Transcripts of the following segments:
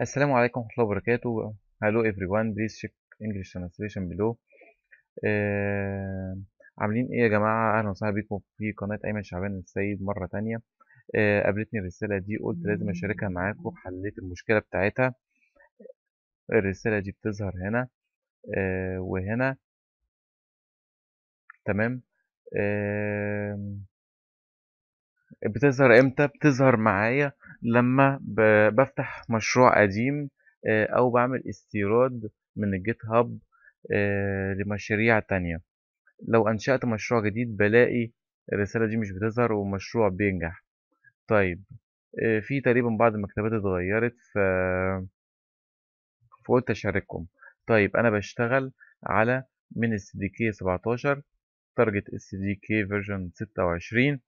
السلام عليكم ورحمة الله وبركاته. Hello everyone please check English translation below. آه، عاملين إيه يا جماعة؟ أهلا وسهلا بكم في قناة أيمن شعبان السيد مرة تانية. آه، قابلتني الرسالة دي قلت لازم أشاركها معاكم حليت المشكلة بتاعتها. الرسالة دي بتظهر هنا آه، وهنا. تمام؟ آه، بتظهر إمتى؟ بتظهر معايا لما بفتح مشروع قديم آه، أو بعمل استيراد من ال GitHub آه، لمشاريع تانية. لو أنشأت مشروع جديد بلاقي الرسالة دي مش بتظهر ومشروع بينجح. طيب آه، في تقريبا بعض المكتبات اتغيرت ف... فقلت أشارككم. طيب أنا بشتغل على min SDK 17 target SDK version 26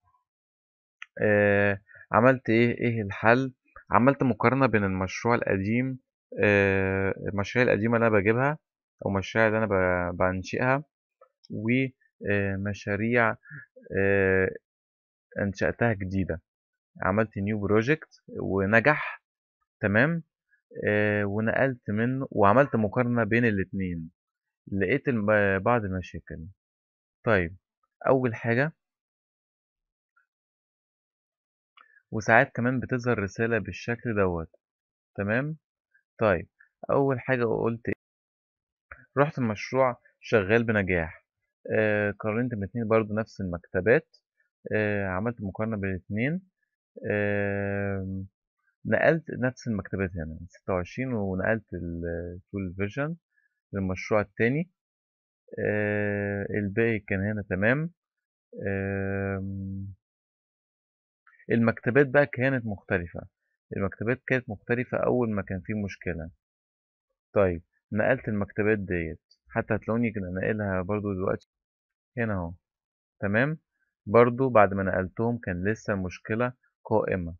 آه، عملت إيه إيه الحل؟ عملت مقارنة بين المشروع القديم آه، المشاريع القديمة اللي أنا بجيبها أو المشاريع اللي أنا بنشئها ومشاريع انشأتها جديدة. عملت new project ونجح تمام؟ آه، ونقلت منه وعملت مقارنة بين الاتنين. لقيت بعض المشاكل. طيب أول حاجة وساعات كمان بتظهر رسالة بالشكل دوت. تمام؟ طيب أول حاجة قلت إيه؟ رحت المشروع شغال بنجاح. آه، قارنت الاتنين برضو نفس المكتبات. آه، عملت مقارنة بين الاتنين آه، نقلت نفس المكتبات هنا 26 ونقلت التول فيرجن للمشروع التاني. آه، الباقي كان هنا تمام. آم، المكتبات بقى كانت مختلفة. المكتبات كانت مختلفة أول ما كان في مشكلة. طيب نقلت المكتبات ديت. حتى هتلاقوني كده ناقلها برضو دلوقتي. هنا أهو. تمام؟ برضو بعد ما نقلتهم كان لسه المشكلة قائمة.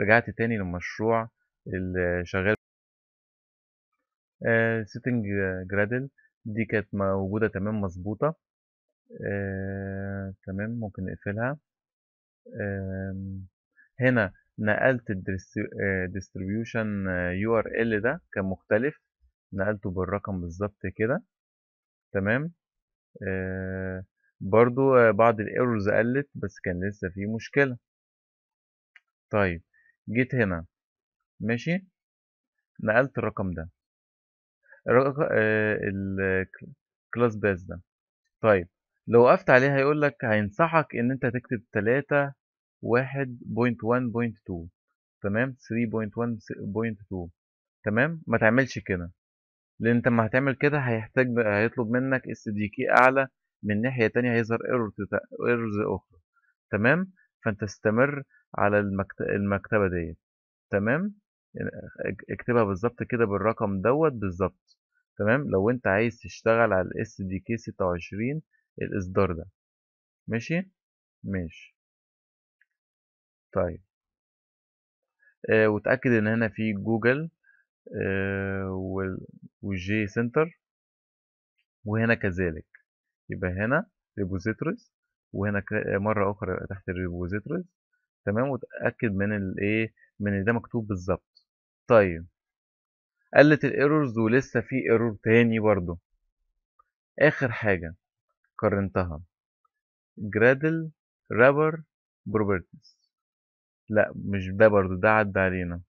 رجعت تاني للمشروع اللي شغال. setting Gradle دي كانت موجودة تمام مظبوطة. آه، تمام ممكن نقفلها. هنا نقلت ال distribution URL ده كان مختلف. نقلته بالرقم بالظبط كده. تمام؟ آه، برضو آه، بعض ال errors قلت بس كان لسه في مشكلة. طيب جيت هنا. ماشي؟ نقلت الرقم ده. ال classpath ده. طيب لو وقفت عليه هيقول لك هينصحك إن أنت تكتب 3 1.1.2 تمام؟ 3.1.2 تمام؟ ما تعملش كده لأن أنت لما هتعمل كده هيحتاج هيطلب منك SDK أعلى من ناحية تانية هيظهر error errors أخرى تمام؟ فأنت استمر على المكت... المكتبة ديت تمام؟ اكتبها بالظبط كده بالرقم دوت بالظبط تمام؟ لو أنت عايز تشتغل على ال SDK 26 الإصدار ده. ماشي؟ ماشي. طيب. آه وتأكد إن هنا في جوجل آه وال- وال JCenter. وهنا كذلك. يبقى هنا repositories. وهنا ك- مرة أخرى تحت ال repositories. تمام؟ وتأكد من الايه من ده مكتوب بالظبط طيب. قلت ال errors ولسه في error تاني برضو. آخر حاجة. قارنتها. Gradle wrapper properties لا مش ده برضو ده عدى علينا.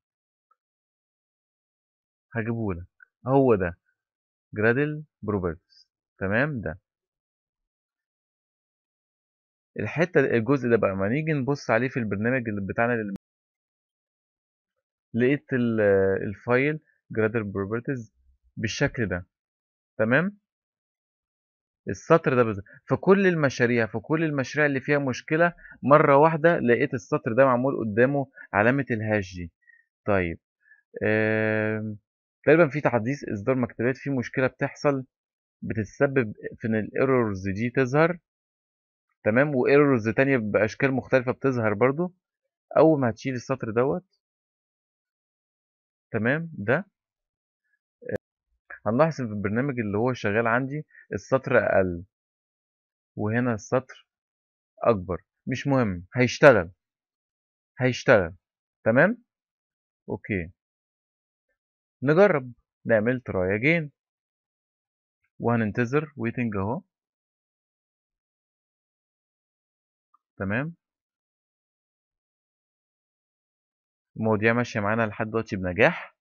هجيبهولك. هو ده. Gradle properties تمام؟ ده. الحتة الجزء ده بقى ما نيجي نبص عليه في البرنامج اللي بتاعنا اللي لقيت ال- ال file Gradle properties بالشكل ده. تمام؟ السطر ده بالظبط في كل المشاريع في كل المشاريع اللي فيها مشكلة مرة واحدة لقيت السطر ده معمول قدامه علامة ال hash دي. طيب آم، تقريبا في تحديث إصدار مكتبات في مشكلة بتحصل بتتسبب في إن ال errors دي تظهر. تمام؟ و errors تانية بأشكال مختلفة بتظهر برضو. أول ما هتشيل السطر دوت تمام؟ ده هنلاحظ في البرنامج اللي هو شغال عندي السطر أقل. وهنا السطر أكبر. مش مهم. هيشتغل. هيشتغل. تمام؟ okay. نجرب. نعمل try again وهننتظر waiting أهو. تمام؟ المواضيع ماشية معانا لحد دلوقتي بنجاح.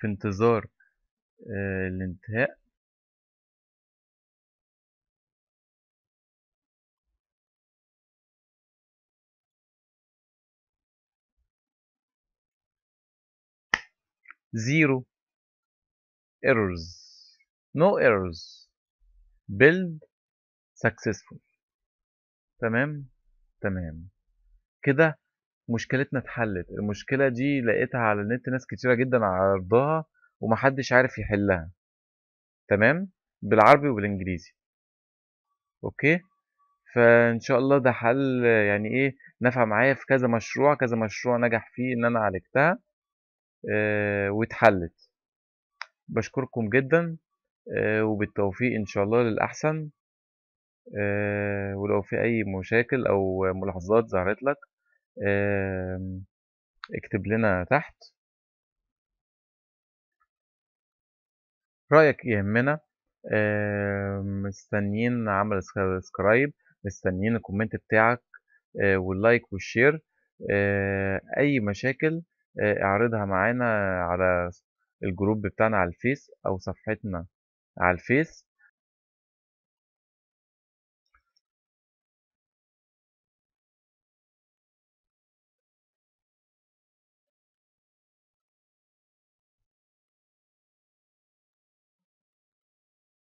في انتظار آه، الانتهاء. zero errors. no errors. Build successful. تمام؟ تمام. كده مشكلتنا اتحلت. المشكلة دي لقيتها على النت ناس كتيرة جدا عرضها ومحدش عارف يحلها. تمام؟ بالعربي وبالإنجليزي. أوكي؟ فإن شاء الله ده حل يعني إيه نفع معايا في كذا مشروع. كذا مشروع نجح فيه إن أنا عالجتها آه واتحلت. بشكركم جدا آه وبالتوفيق إن شاء الله للأحسن آه ولو في أي مشاكل أو ملاحظات ظهرت لك. اكتب لنا تحت. رأيك يهمنا. آه مستنيين عمل subscribe مستنيين ال comment بتاعك آه وال like وال share. آه أي مشاكل اعرضها معانا على ال group بتاعنا على الفيس أو صفحتنا على الفيس.